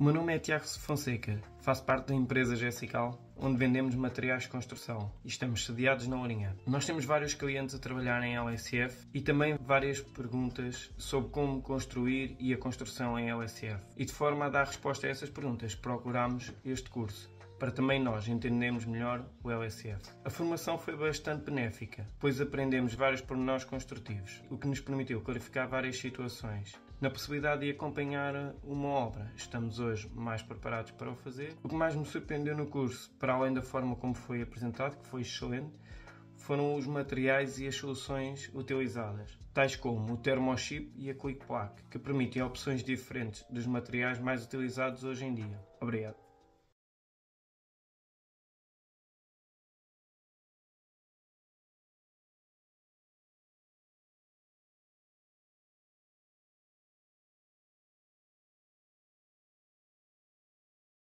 O meu nome é Tiago Fonseca, faço parte da empresa Jessical, onde vendemos materiais de construção e estamos sediados na Lourinhã. Nós temos vários clientes a trabalhar em LSF e também várias perguntas sobre como construir e a construção em LSF. E de forma a dar resposta a essas perguntas, procuramos este curso para também nós entendermos melhor o LSF. A formação foi bastante benéfica, pois aprendemos vários pormenores construtivos, o que nos permitiu clarificar várias situações. Na possibilidade de acompanhar uma obra, estamos hoje mais preparados para o fazer. O que mais me surpreendeu no curso, para além da forma como foi apresentado, que foi excelente, foram os materiais e as soluções utilizadas, tais como o Thermochip e a Quick que permitem opções diferentes dos materiais mais utilizados hoje em dia. Obrigado.